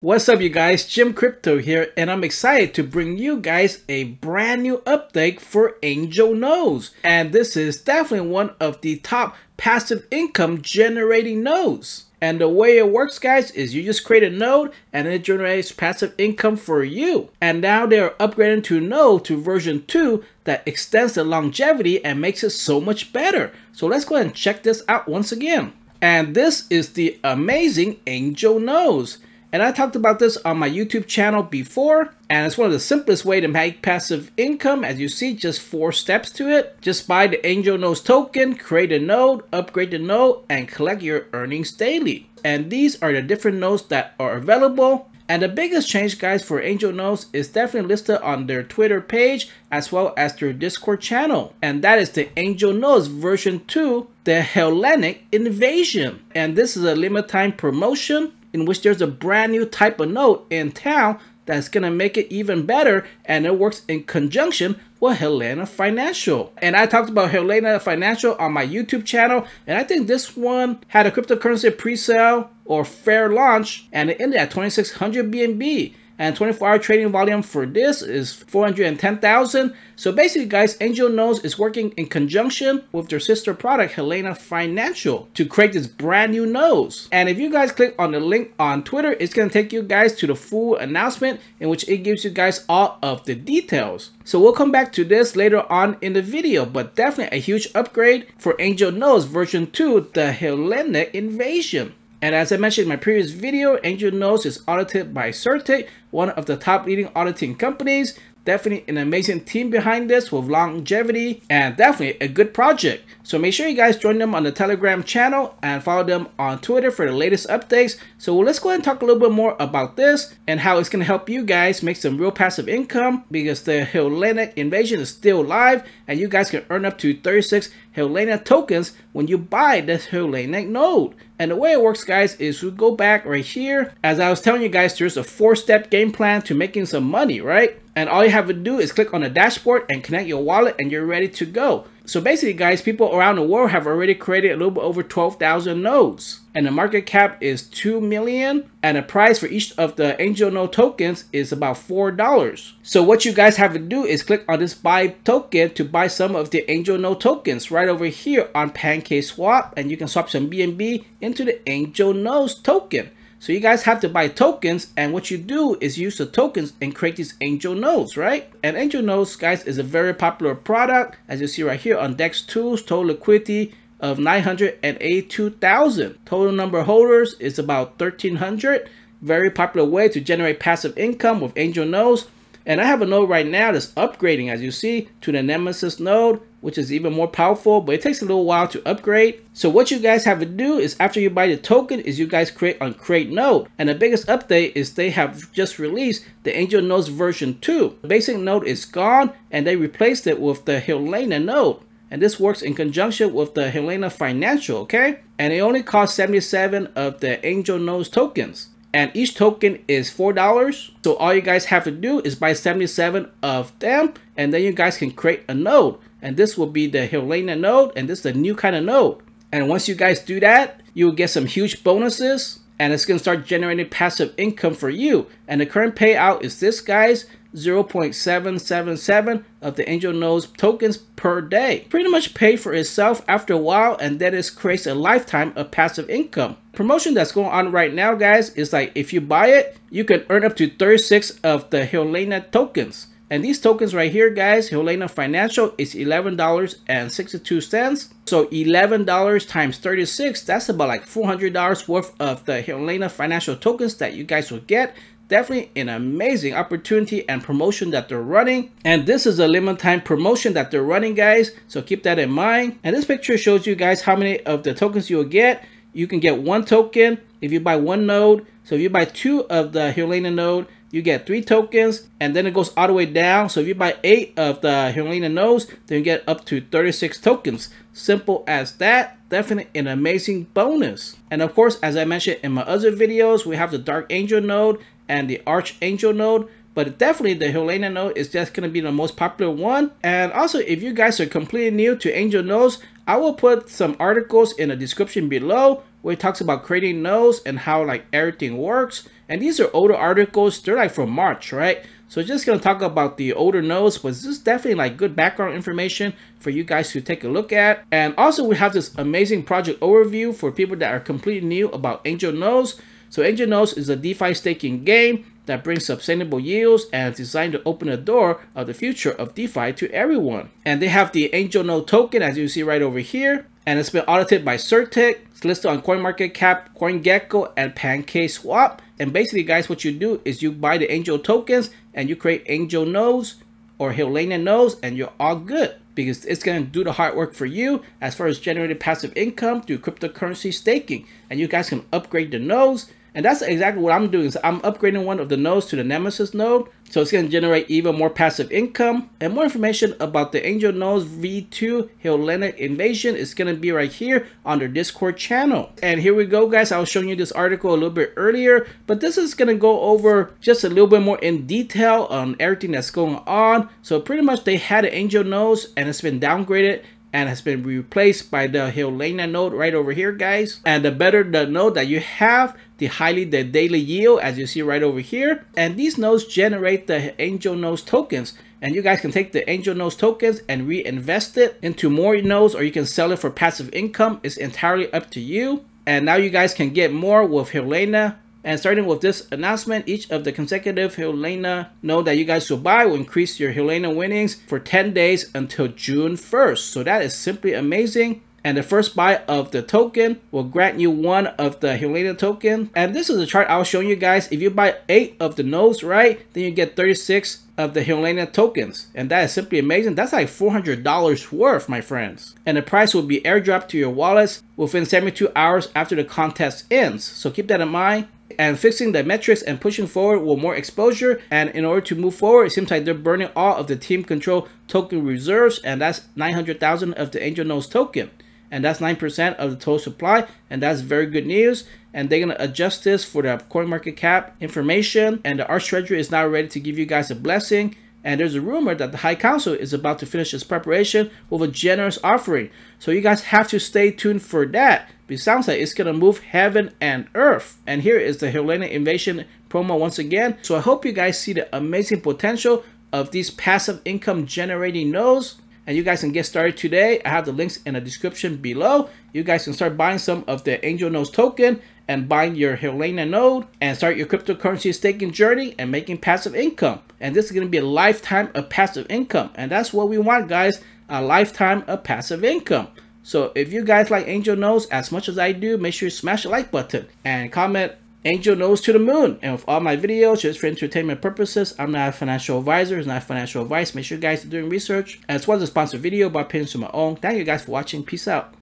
What's up you guys, Jim Crypto here and I'm excited to bring you guys a brand new update for Angel Nodes. And this is definitely one of the top passive income generating nodes. And the way it works guys is you just create a node and it generates passive income for you. And now they're upgrading to node to version 2 that extends the longevity and makes it so much better. So let's go ahead and check this out once again. And this is the amazing Angel Nodes. And I talked about this on my YouTube channel before, and it's one of the simplest way to make passive income. As you see, just four steps to it. Just buy the Angel Nodes token, create a node, upgrade the node, and collect your earnings daily. And these are the different nodes that are available. And the biggest change, guys, for Angel Nodes is definitely listed on their Twitter page as well as their Discord channel. And that is the Angel Nodes version 2, the Hellenic Invasion. And this is a limited time promotion in which there's a brand new type of node in town that's going to make it even better and it works in conjunction with Helena Financial. And I talked about Helena Financial on my YouTube channel and I think this one had a cryptocurrency pre-sale or fair launch and it ended at 2600 BNB and 24 hour trading volume for this is 410,000. So basically guys, Angel Nodes is working in conjunction with their sister product Helena Financial to create this brand new nose. And if you guys click on the link on Twitter, it's going to take you guys to the full announcement in which it gives you guys all of the details. So we'll come back to this later on in the video, but definitely a huge upgrade for Angel Nodes version 2, the Hellenic Invasion. And as I mentioned in my previous video, Angel Nodes is audited by CertiK, one of the top leading auditing companies. Definitely an amazing team behind this with longevity and definitely a good project. So make sure you guys join them on the Telegram channel and follow them on Twitter for the latest updates. So let's go ahead and talk a little bit more about this and how it's going to help you guys make some real passive income because the Hellenic invasion is still live and you guys can earn up to 36 Helena tokens when you buy this Helena node. And the way it works guys is we go back right here. As I was telling you guys, there's a four step game plan to making some money, right? And all you have to do is click on the dashboard and connect your wallet and you're ready to go. So basically guys, people around the world have already created a little bit over 12,000 nodes. And the market cap is 2 million and the price for each of the Angel Node tokens is about $4. So what you guys have to do is click on this buy token to buy some of the Angel Node tokens right over here on PancakeSwap and you can swap some BNB into the Angel Nodes token. So you guys have to buy tokens and what you do is use the tokens and create these angel nodes, right? And angel nodes, guys, is a very popular product. As you see right here on DEX Tools, total liquidity of 982,000. Total number of holders is about 1,300. Very popular way to generate passive income with angel nodes. And I have a node right now that's upgrading, as you see, to the Nemesis node which is even more powerful, but it takes a little while to upgrade. So what you guys have to do is after you buy the token is you guys create on create node. And the biggest update is they have just released the Angel Nodes version 2. The basic node is gone and they replaced it with the Helena node. And this works in conjunction with the Helena Financial, okay? And it only costs 77 of the Angel Nodes tokens and each token is four dollars so all you guys have to do is buy 77 of them and then you guys can create a node and this will be the Helena node and this is a new kind of node and once you guys do that you'll get some huge bonuses and it's going to start generating passive income for you and the current payout is this guys 0.777 of the Angel Nodes tokens per day. Pretty much pay for itself after a while and that is creates a lifetime of passive income. Promotion that's going on right now guys is like if you buy it, you can earn up to 36 of the Helena tokens. And these tokens right here, guys, Helena Financial is $11.62. So $11 times 36, that's about like $400 worth of the Helena Financial tokens that you guys will get. Definitely an amazing opportunity and promotion that they're running. And this is a limited time promotion that they're running guys. So keep that in mind. And this picture shows you guys how many of the tokens you'll get. You can get one token. If you buy one node so if you buy two of the Helena node you get three tokens and then it goes all the way down. So if you buy eight of the Helena nodes then you get up to 36 tokens. Simple as that. Definitely an amazing bonus. And of course as I mentioned in my other videos we have the Dark Angel node and the Archangel node. But definitely the Helena node is just going to be the most popular one. And also, if you guys are completely new to Angel nodes, I will put some articles in the description below where it talks about creating nodes and how like everything works And these are older articles. They're like from March, right? So just going to talk about the older nodes, but this is definitely like good background information for you guys to take a look at. And also we have this amazing project overview for people that are completely new about Angel Nodes. So Angel Nodes is a DeFi staking game that brings sustainable yields and designed to open the door of the future of DeFi to everyone. And they have the Angel Node token as you see right over here. And it's been audited by CertiK. It's listed on CoinMarketCap, CoinGecko, and PancakeSwap. And basically, guys, what you do is you buy the Angel tokens and you create Angel nodes or Helena nodes and you're all good because it's going to do the hard work for you as far as generating passive income through cryptocurrency staking. And you guys can upgrade the nodes and that's exactly what I'm doing. So I'm upgrading one of the nodes to the Nemesis node. So it's going to generate even more passive income. And more information about the Angel Nodes V2 Hellenic Invasion is going to be right here on their Discord channel. And here we go, guys. I was showing you this article a little bit earlier. But this is going to go over just a little bit more in detail on everything that's going on. So pretty much they had an Angel Nodes and it's been downgraded and has been replaced by the Helena node right over here guys and the better the node that you have the highly the daily yield as you see right over here. And these nodes generate the angel nodes tokens. And you guys can take the angel nodes tokens and reinvest it into more nodes or you can sell it for passive income. It's entirely up to you. And now you guys can get more with Helena. And starting with this announcement, each of the consecutive Helena node that you guys will buy will increase your Helena winnings for 10 days until June 1st. So that is simply amazing. And the first buy of the token will grant you one of the Helena token. And this is a chart I was showing you guys. If you buy eight of the nodes, right, then you get 36 of the Helena tokens. And that is simply amazing. That's like $400 worth, my friends. And the price will be airdropped to your wallets within 72 hours after the contest ends. So keep that in mind and fixing the metrics and pushing forward with more exposure. And in order to move forward, it seems like they're burning all of the team control token reserves, and that's 900,000 of the Angel Nodes token. And that's 9% of the total supply, and that's very good news. And they're going to adjust this for the coin market cap information. And the Arch Treasury is now ready to give you guys a blessing. And there's a rumor that the High Council is about to finish its preparation with a generous offering. So you guys have to stay tuned for that. It sounds like it's going to move heaven and earth. And here is the Helena Invasion promo once again. So I hope you guys see the amazing potential of these passive income generating nodes. And you guys can get started today. I have the links in the description below. You guys can start buying some of the Angel Nodes token and buying your Helena node and start your cryptocurrency staking journey and making passive income. And this is going to be a lifetime of passive income. And that's what we want, guys, a lifetime of passive income. So if you guys like Angel Nodes as much as I do, make sure you smash the like button and comment Angel Nodes to the moon. And with all my videos, just for entertainment purposes, I'm not a financial advisor, it's not financial advice. Make sure you guys are doing research. As well as a sponsored video by pins to my own. Thank you guys for watching. Peace out.